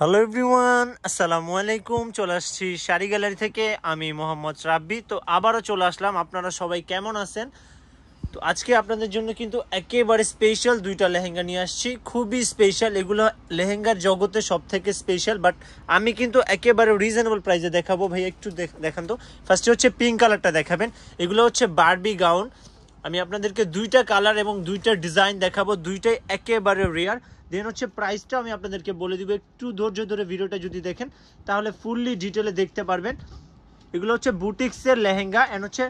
Hello everyone আসসালামু আলাইকুম চলে আসছি শাড়ি গ্যালারি থেকে। আমি মোহাম্মদ রাব্বি। তো আবারও চলে আসলাম। আপনারা সবাই কেমন আছেন? তো আজকে আপনাদের জন্য কিন্তু একেবারে স্পেশাল দুইটা লেহেঙ্গা নিয়ে আসছি। খুবই স্পেশাল এগুলো লেহেঙ্গার জগতে সব থেকে স্পেশাল বাট আমি কিন্তু একেবারে রিজনেবল প্রাইসে দেখাবো। ভাই, একটু দেখান তো। ফার্স্টে হচ্ছে পিঙ্ক কালারটা দেখাবেন। এগুলো হচ্ছে বারবি গাউন আমি আপনাদেরকে দুইটা কালার এবং দুইটা ডিজাইন দেখাবো। দুইটাই একেবারে রেয়ার দেন হচ্ছে প্রাইসটা আমি আপনাদেরকে বলে দিব। একটু ধৈর্য ধরে ভিডিওটা যদি দেখেন, তাহলে ফুললি ডিটেলে দেখতে পারবেন। এগুলো হচ্ছে বুটিক্সের লেহেঙ্গা এন্ড হচ্ছে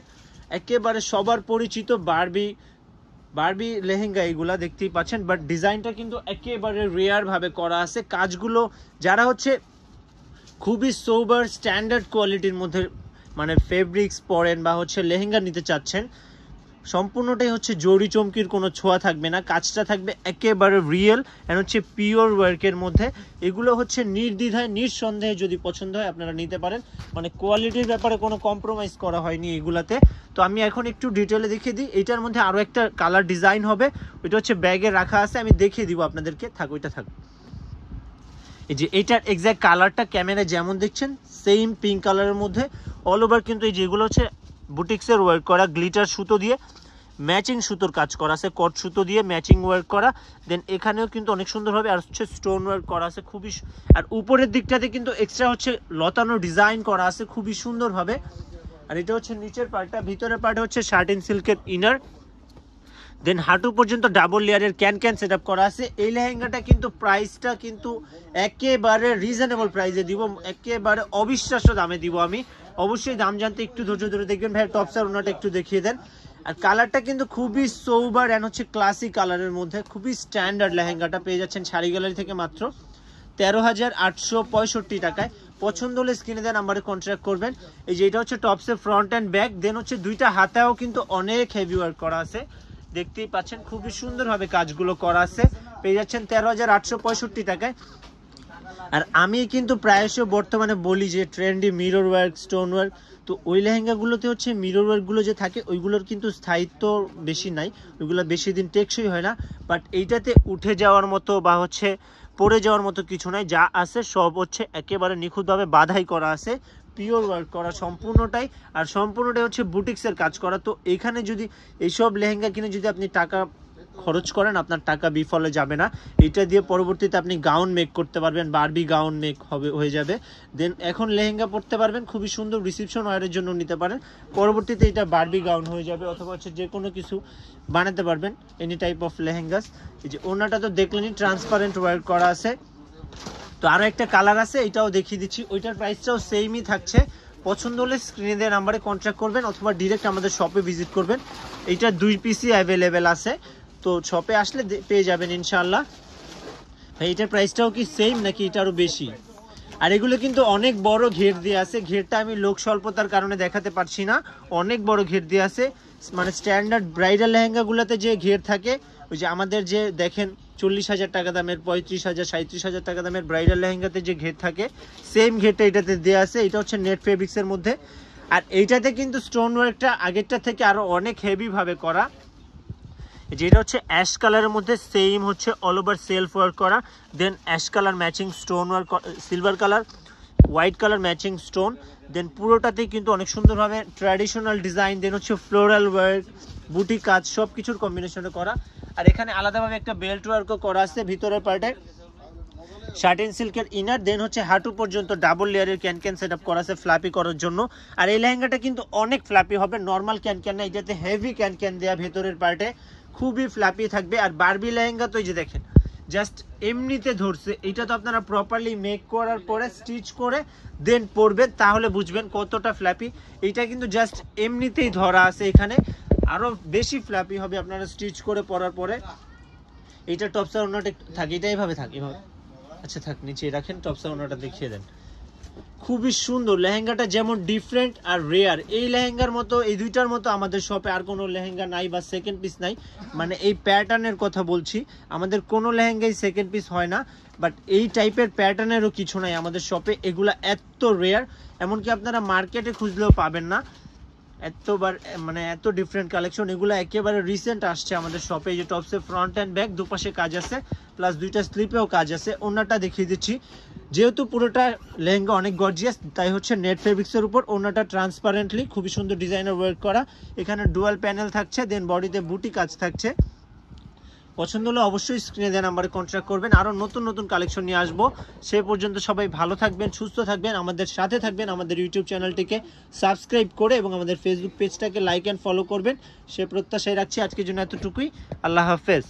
একেবারে সবার পরিচিত বারবি বারবি লেহেঙ্গা এগুলা দেখতেই পাচ্ছেন। বাট ডিজাইনটা কিন্তু একেবারে রেয়ারভাবে করা আছে। কাজগুলো যারা হচ্ছে খুবই সোবার স্ট্যান্ডার্ড কোয়ালিটির মধ্যে মানে ফেব্রিক্স পরেন বা হচ্ছে লেহেঙ্গা নিতে চাচ্ছেন সম্পূর্ণটাই হচ্ছে জরি চমকির কোনো ছোঁয়া থাকবে না, কাজটা থাকবে একেবারে রিয়েল অ্যান্ড হচ্ছে পিওর ওয়ার্কের মধ্যে। এগুলো হচ্ছে নির্দ্বিধায়, নিঃসন্দেহে যদি পছন্দ হয় আপনারা নিতে পারেন। মানে কোয়ালিটির ব্যাপারে কোনো কম্প্রোমাইজ করা হয়নি এগুলাতে। তো আমি এখন একটু ডিটেলে দেখিয়ে দিই। এটার মধ্যে আরও একটা কালার ডিজাইন হবে। ওইটা হচ্ছে ব্যাগে রাখা আছে। আমি দেখিয়ে দিব আপনাদেরকে। থাক, ওইটা থাক। এই যে এটার এক্স্যাক্ট কালারটা ক্যামেরায় যেমন দেখছেন সেম পিঙ্ক কালারের মধ্যে। অল ওভার কিন্তু এই যেগুলো হচ্ছে বুটিক্সের ওয়ার্ক করা গ্লিটার সুতো দিয়ে ম্যাচিং সুতোর কাজ করা আছে কট সুতো দিয়ে ম্যাচিং ওয়ার্ক করা। দেন এখানেও কিন্তু অনেক সুন্দরভাবে আর হচ্ছে স্টোন ওয়ার্ক করা আছে খুবই আর উপরের দিকটাতে কিন্তু এক্সট্রা হচ্ছে লতানো ডিজাইন করা আছে খুবই সুন্দরভাবে আর এটা হচ্ছে নিচের পার্টটা ভিতরের পার্টে হচ্ছে শার্ট ইন সিল্কের ইনার দেন হাঁটু পর্যন্ত ডাবল লেয়ারের ক্যান ক্যান সেট করা আছে। এই লেহেঙ্গাটা কিন্তু প্রাইসটা কিন্তু একেবারে রিজনেবল প্রাইসে দিব, একেবারে অবিশ্বাস্য দামে দিব আমি। অবশ্যই দাম জানতে একটু ধৈর্য ধরে দেখবেন। ভাই টপসার ওনাটা একটু দেখিয়ে দেন। আর কালারটা কিন্তু খুবই সোবার অ্যান্ড হচ্ছে ক্লাসিক কালারের মধ্যে। খুবই স্ট্যান্ডার্ড লেহেঙ্গাটা পেয়ে যাচ্ছেন শাড়ি গ্যালারি থেকে মাত্র তেরো হাজার আটশো পঁয়ষট্টি টাকায়। পছন্দ হলে স্ক্রিনে দেওয়া নাম্বারে কন্ট্যাক্ট করবেন। এই যে এটা হচ্ছে টপসের ফ্রন্ট অ্যান্ড ব্যাক দেন হচ্ছে দুইটা হাতাও কিন্তু অনেক হেভি ওয়ার্ক করা আছে। দেখতেই পাচ্ছেন, খুবই সুন্দরভাবে কাজগুলো করা আছে। পেয়ে যাচ্ছেন তেরো হাজার আটশো পঁয়ষট্টি টাকায়। আর আমি কিন্তু প্রায়শ বর্তমানে বলি যে trendy mirror work stone work তো ওই লেহেঙ্গাগুলোতে হচ্ছে মিরর ওয়ার্কগুলো যে থাকে, ওইগুলোর কিন্তু স্থায়িত্ব বেশি নাই, ওইগুলো বেশি দিন টেকসই হয় না। বাট এইটাতে উঠে যাওয়ার মতো বা হচ্ছে পড়ে যাওয়ার মতো কিছু নাই, যা আছে সব হচ্ছে একেবারে নিখুঁতভাবে বাধাই করা আছে। পিওর ওয়ার্ক করা সম্পূর্ণটাই। আর সম্পূর্ণটাই হচ্ছে বুটিক্সের কাজ করা। তো এখানে যদি এইসব লেহেঙ্গা কিনে যদি আপনি টাকা খরচ করেন, আপনার টাকা বিফলে যাবে না। এটা দিয়ে পরবর্তীতে আপনি গাউন মেক করতে পারবেন বারবি গাউন মেক হবে, হয়ে যাবে। দেন এখন লেহেঙ্গা পরতে পারবেন, খুবই সুন্দর রিসিপশন ওয়ারের জন্য নিতে পারেন। পরবর্তীতে এটা বারবি গাউন হয়ে যাবে, অথবা হচ্ছে যে কোনো কিছু বানাতে পারবেন এনি টাইপ অফ লেহেঙ্গাস। এই যে ওনাটা তো দেখলেনই ট্রান্সপারেন্ট ওয়ার্ক করা আছে। তো আরও একটা কালার আছে, এটাও দেখিয়ে দিচ্ছি। ওইটার প্রাইসটাও সেমই থাকছে। পছন্দ হলে স্ক্রিনে দেওয়া নাম্বারে কন্ট্যাক্ট করবেন অথবা ডিরেক্ট আমাদের শপে ভিজিট করবেন। এইটা দুই পিসই অ্যাভেলেবেল আছে। তো শপে আসলে পেয়ে যাবেন ইনশাল্লাহ ভাই, এটার প্রাইসটাও কি সেম নাকি এটা আরও বেশি? আর এগুলো কিন্তু অনেক বড় ঘের দিয়ে আছে। ঘেরটা আমি লোক স্বল্পতার কারণে দেখাতে পারছি না। অনেক বড় ঘের দিয়ে আছে। মানে স্ট্যান্ডার্ড ব্রাইডাল লেহেঙ্গাগুলোতে যে ঘের থাকে, ওই যে আমাদের যে দেখেন চল্লিশ হাজার টাকা দামের, পঁয়ত্রিশ হাজার সাঁত্রিশ হাজার টাকা দামের ব্রাইডাল লেহেঙ্গাতে যে ঘের থাকে, সেম ঘেরটা এটাতে দেওয়া আছে, এটা হচ্ছে নেট ফেব্রিক্সের মধ্যে। আর এইটাতে কিন্তু স্টোন ওয়ার্কটা আগেরটা থেকে আরও অনেক হেভিভাবে করা। যেটা হচ্ছে অ্যাশ কালারের মধ্যে সেম হচ্ছে অল ওভার সেলফ ওয়ার্ক করা। Then ash colour matching stone work silver colour white colour matching stone then পুরোটাতেই কিন্তু অনেক সুন্দরভাবে ট্র্যাডিশনাল ডিজাইন দেন হচ্ছে ফ্লোরাল ওয়ার্ক বুটি কাজ সব কিছুর কম্বিনেশনে করা। আর এখানে আলাদাভাবে একটা বেল্ট ওয়ার্কও করা আছে ভিতরের পার্টে। শার্টিন সিল্কের ইনার দেন হচ্ছে হাঁটু পর্যন্ত ডাবল লেয়ারের ক্যান ক্যান সেট আপ করা আছে ফ্ল্যাপি করার জন্য। আর এই লেহেঙ্গাটা কিন্তু অনেক ফ্ল্যাপি হবে নর্মাল ক্যান ক্যান না এটাতে হেভি ক্যান ক্যান দেওয়া ভেতরের পার্টে খুবই ফ্ল্যাপি থাকবে। আর বারবি লেহেঙ্গা তো এই যে দেখেন জাস্ট এমনিতে ধরছে, এটা তো আপনারা প্রপারলি মেক করার পরে স্টিচ করে দেন পরবেন, তাহলে বুঝবেন কতটা ফ্ল্যাপি এটা কিন্তু জাস্ট এমনিতেই ধরা আছে এখানে। আরও বেশি ফ্ল্যাপি হবে আপনারা স্টিচ করে পরার পরে। এইটা টপসার ওনাটা থাকে, এটা এইভাবে থাকে, এভাবে। আচ্ছা থাক, নিচে রাখেন টপসার ওনাটা দেখিয়ে দেন। খুবই সুন্দর, লেহেঙ্গাটা যেমন ডিফারেন্ট আর রেয়ার এই লেহেঙ্গার মতো, এই দুইটার মতো আমাদের শপে আর কোনো লেহেঙ্গা নাই বা সেকেন্ড পিস নাই। মানে এই প্যাটার্নের কথা বলছি, আমাদের কোনো লেহেঙ্গাই সেকেন্ড পিস হয় না বাট এই টাইপের প্যাটার্নেরও কিছু নাই আমাদের শপে এগুলা এত রেয়ার এমনকি আপনারা মার্কেটে খুঁজলেও পাবেন না। এতবার মানে এত ডিফারেন্ট কালেকশন এগুলো একেবারে রিসেন্ট আসছে আমাদের শপে যে টপসে ফ্রন্ট অ্যান্ড ব্যাক দুপাশে কাজ আছে প্লাস দুইটা স্লিপেও কাজ আছে। ওনাটা দেখিয়ে দিচ্ছি। যেহেতু পুরোটা লেহেঙ্গা অনেক গর্জিয়াস তাই হচ্ছে নেট ফেব্রিক্সের উপর ওনাটা ট্রান্সপারেন্টলি খুবই সুন্দর ডিজাইনের ওয়ার্ক করা। এখানে ডুয়াল প্যানেল থাকছে দেন বডিতে বুটি কাজ থাকছে। পছন্দ হলে অবশ্যই স্ক্রিনে দেওয়া নাম্বারে কন্ট্যাক্ট করবেন। আরও নতুন নতুন কালেকশন নিয়ে আসব। সে পর্যন্ত সবাই ভালো থাকবেন, সুস্থ থাকবেন, আমাদের সাথে থাকবেন, আমাদের ইউটিউব চ্যানেলটিকে সাবস্ক্রাইব করে এবং আমাদের ফেসবুক পেজটাকে লাইক অ্যান্ড ফলো করবেন। সে প্রত্যাশায় রাখছি আজকের জন্য এতটুকুই। আল্লাহ হাফেজ।